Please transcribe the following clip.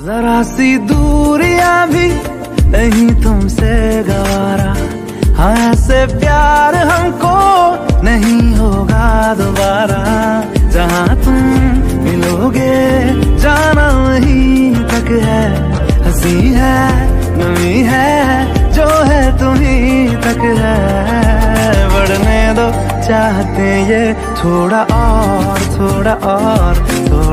जरा सी दूरिया भी नहीं तुमसे गवारा। हाँ ऐसे प्यार हमको नहीं होगा दोबारा। जहाँ तुम मिलोगे, जाना वहीं तक है। हँसी है, नमी है, जो है तुम्ही तक है। बढ़ने दो, चाहते ये थोड़ा और थोड़ा और थोड़ा और